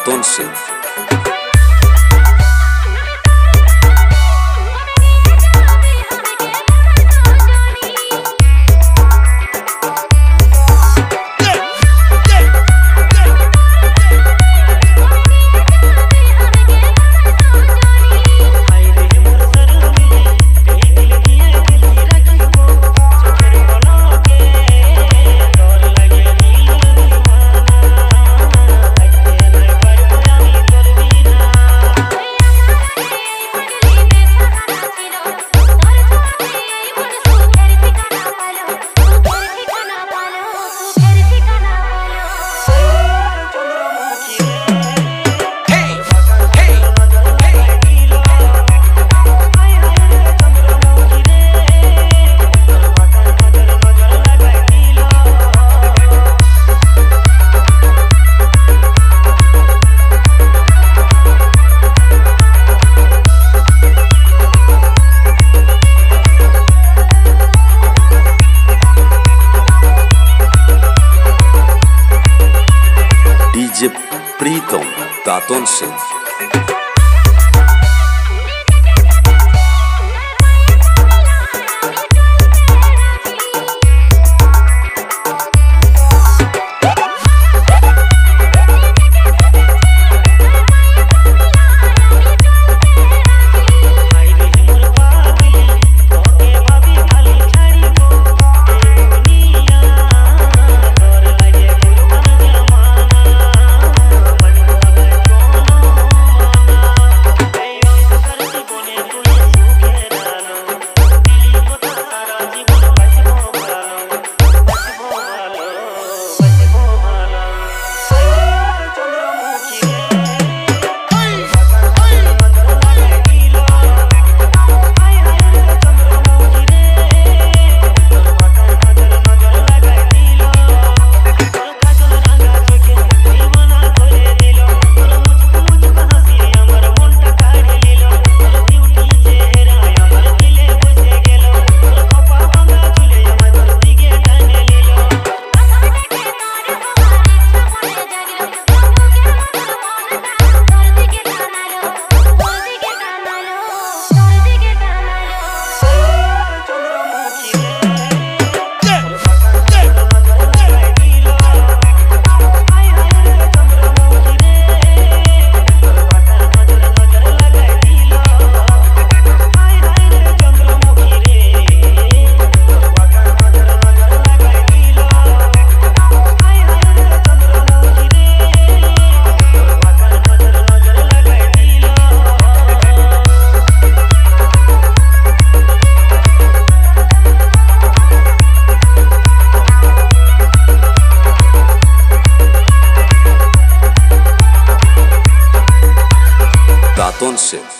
Datun Singh 11.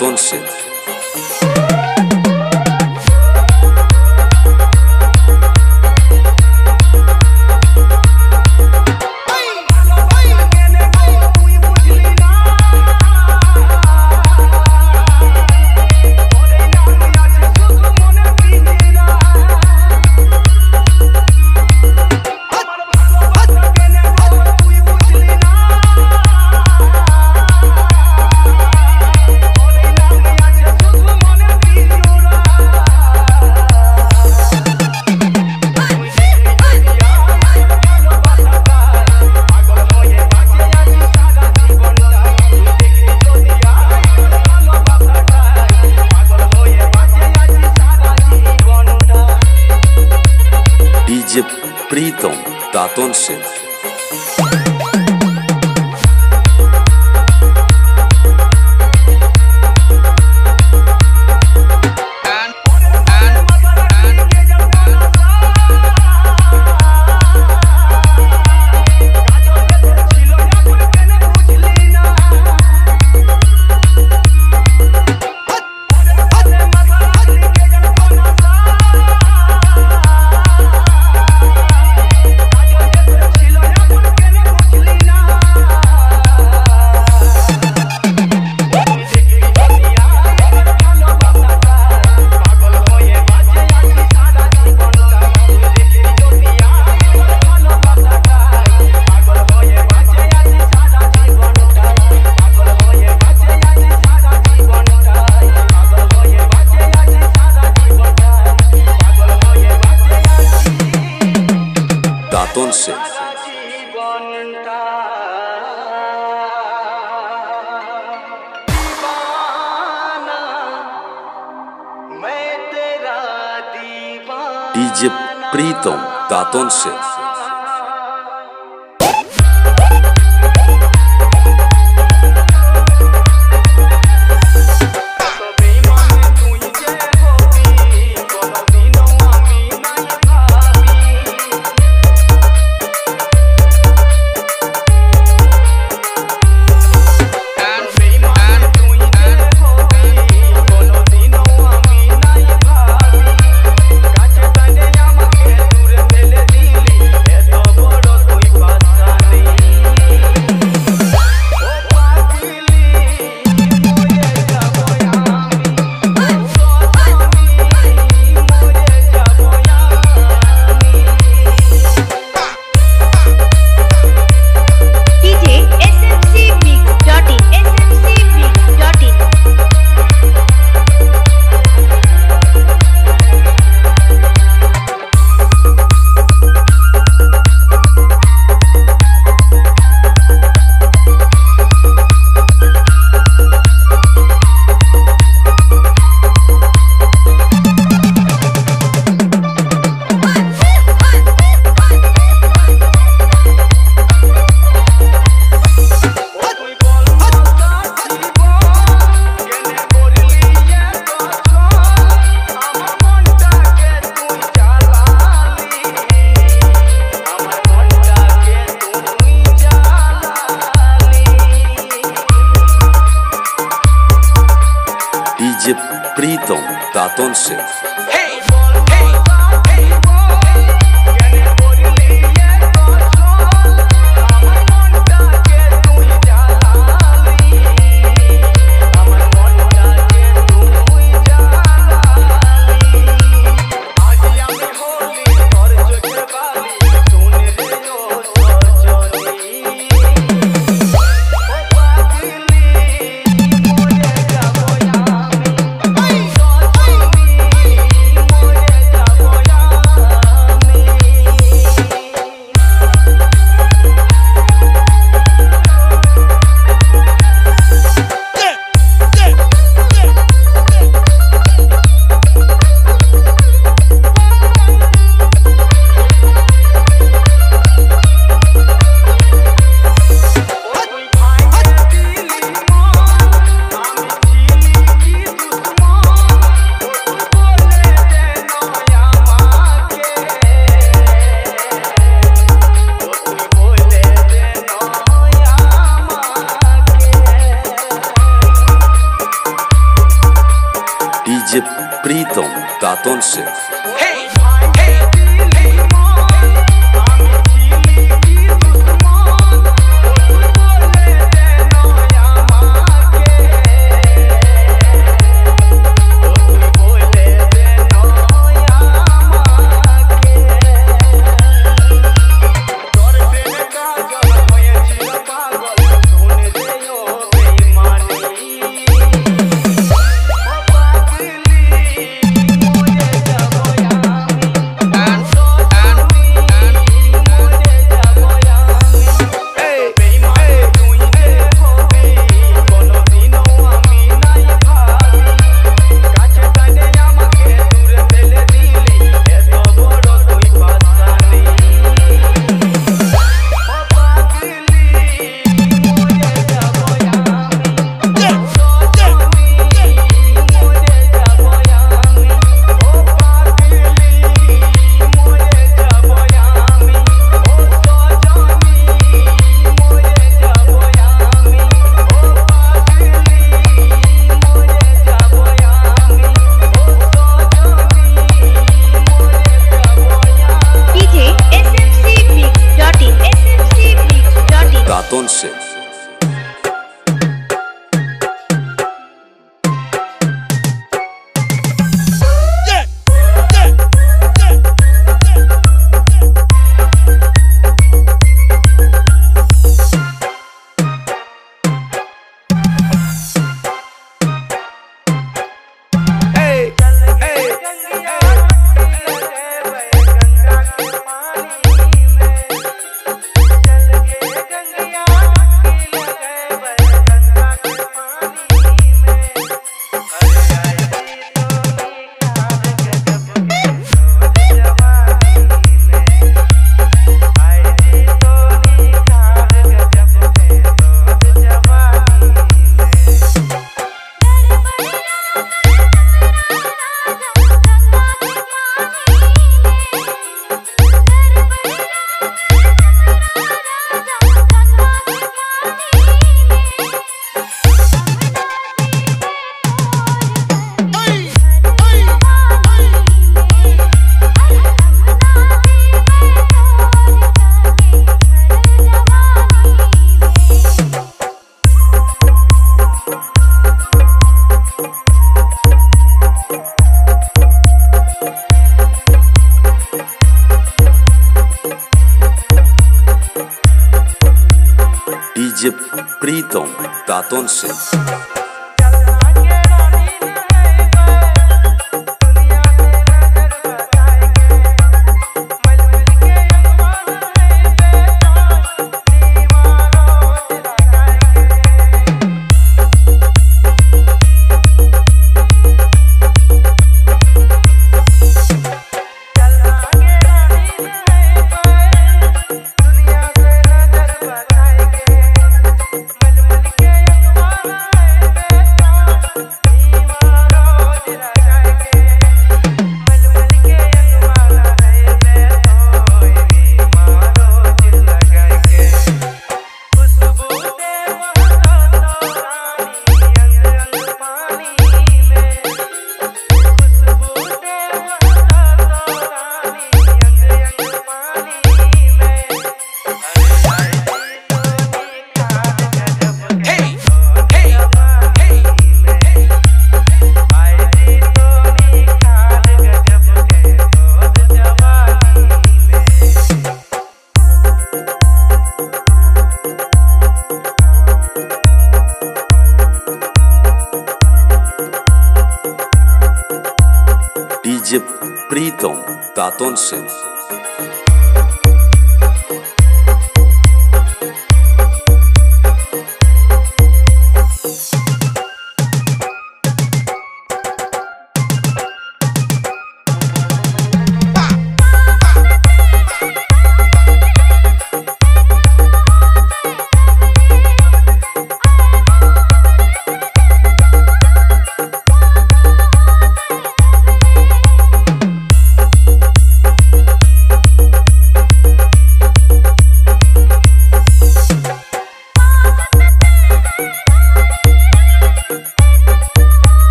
Datun pritom të tá aton. से DJ Pritam दातोन से। pritom ta tá ton Daton Singh. DJ Pritam Daton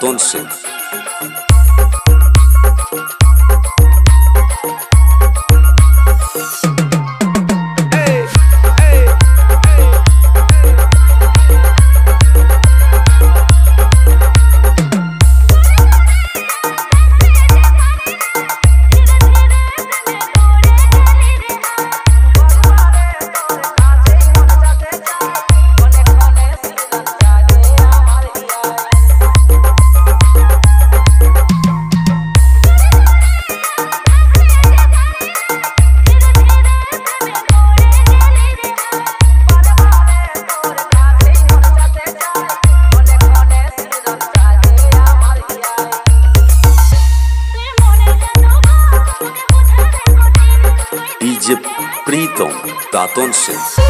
2014. Pritam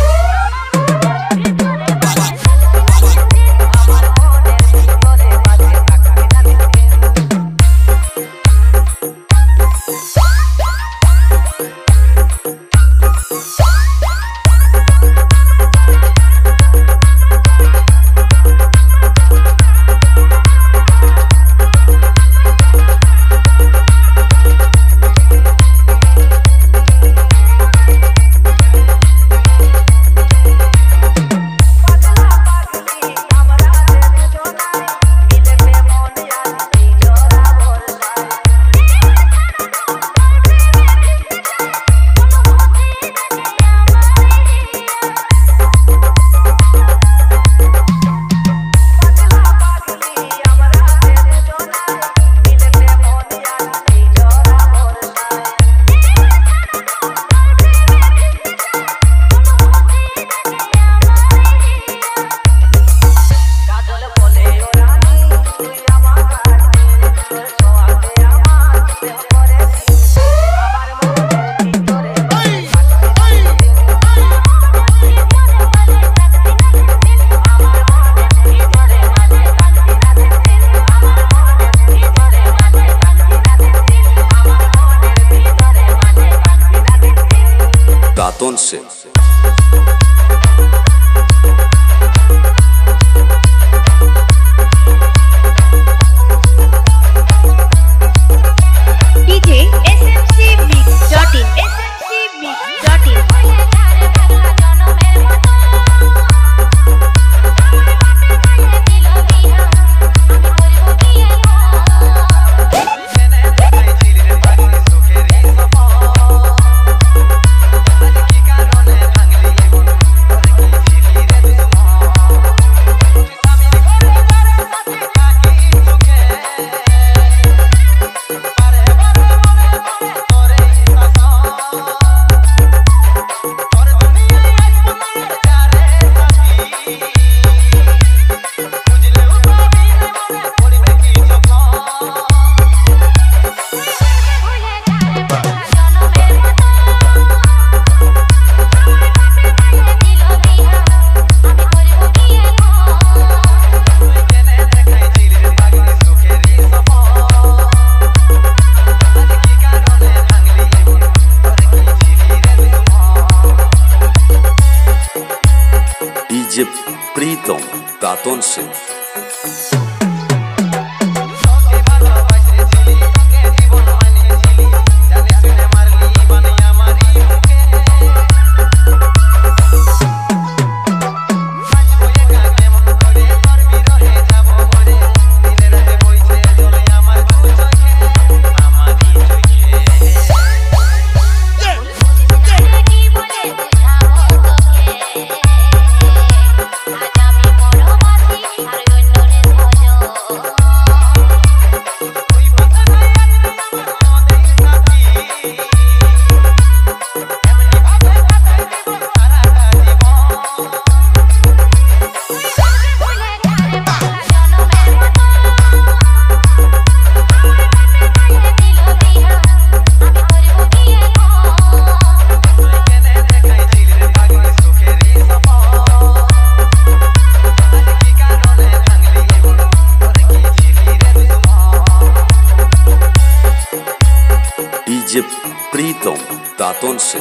Pritam Daton से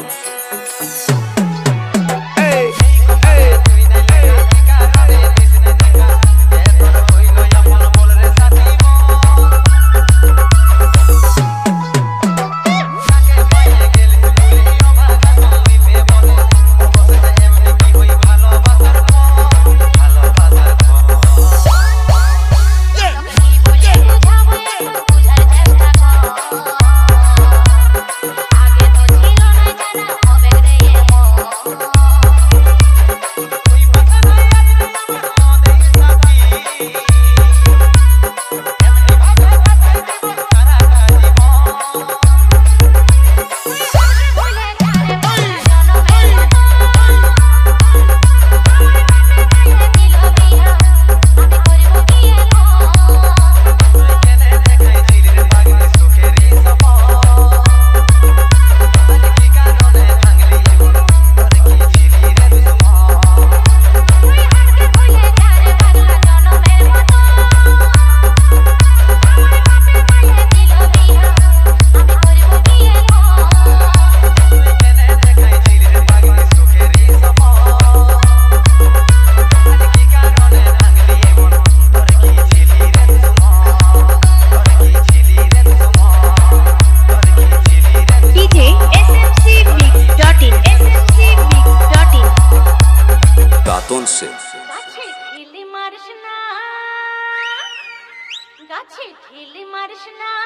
Krishna.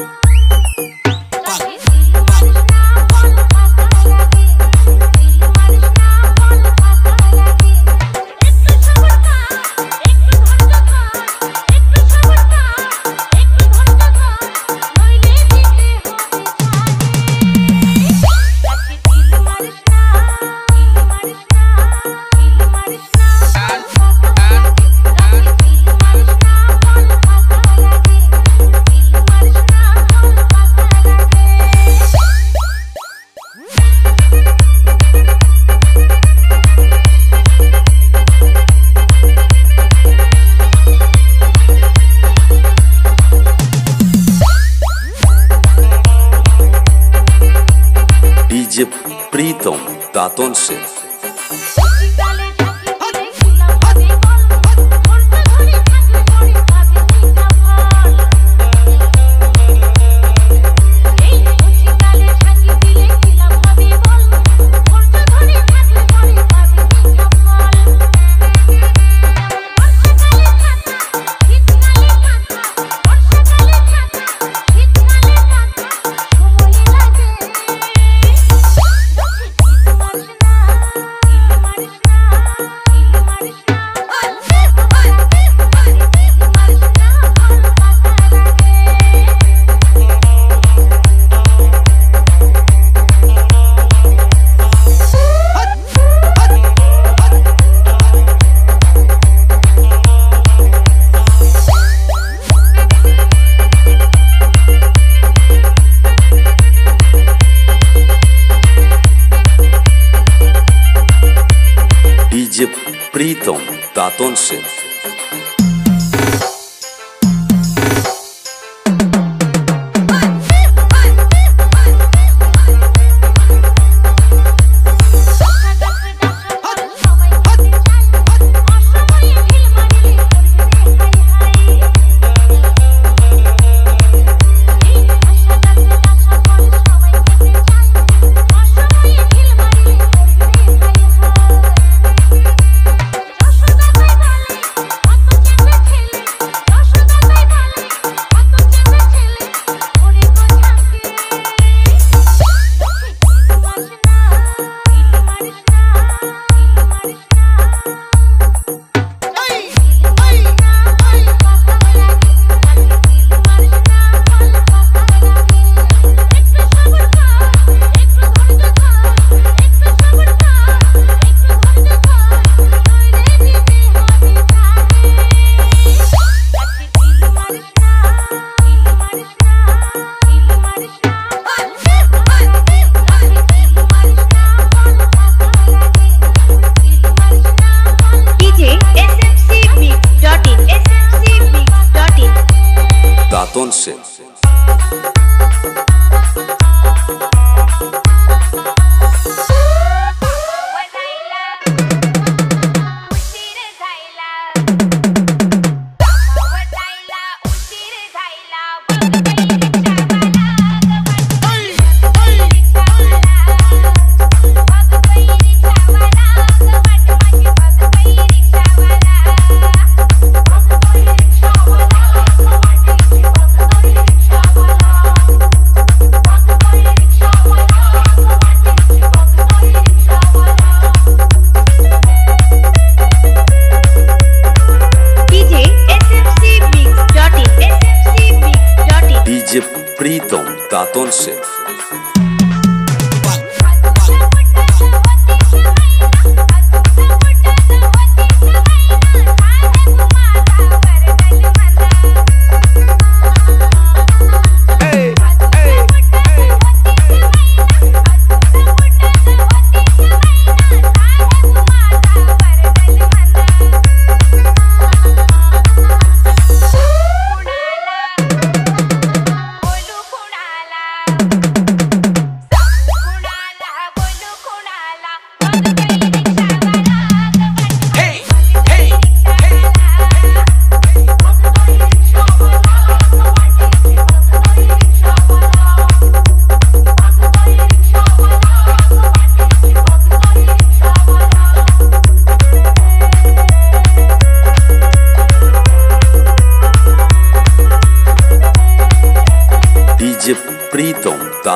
Bye. दातन तातोन से। sin.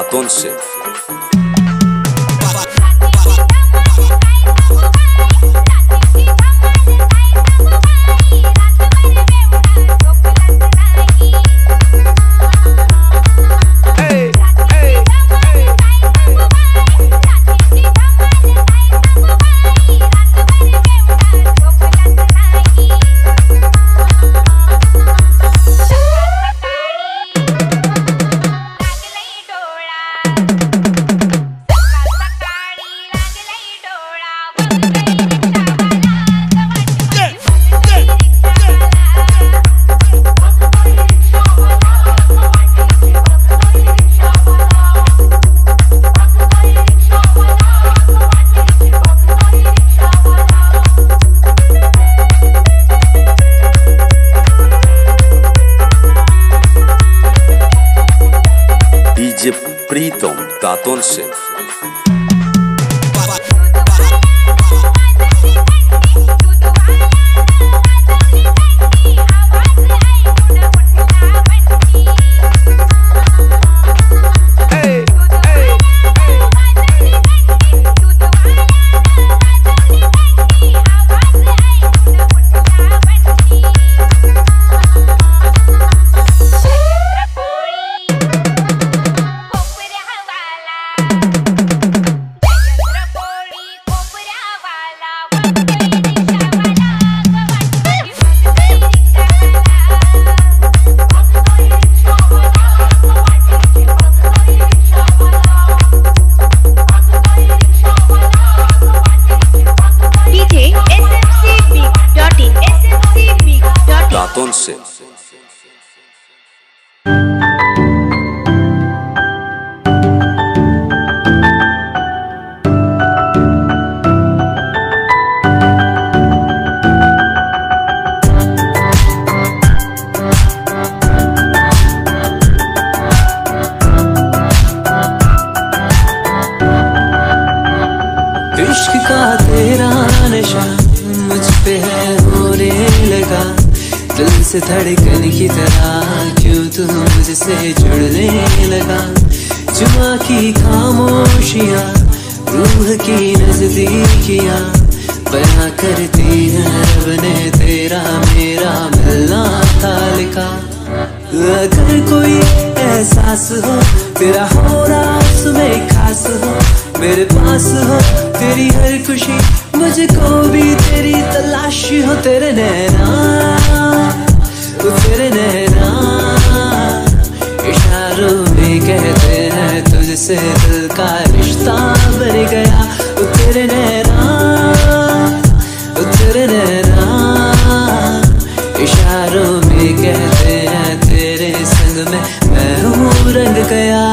2014 धड़कन की तरह क्यों तू मुझसे जुड़ने लगा? जुआ की खामोशियाँ, रूह की नजदीकियाँ, बना करती है रब ने तेरा मेरा मिलना था लिखा अगर कोई एहसास हो, तेरा हो रास में खास हो, मेरे पास हो, तेरी हर खुशी मुझको भी तेरी तलाश हो, तेरे नैना वो तेरे नैना इशारों में कहते हैं, तुझसे दिल का रिश्ता बन गया। उतर तेरे नैना वो नैना इशारों में कहते हैं, तेरे संग में मैं रंग गया।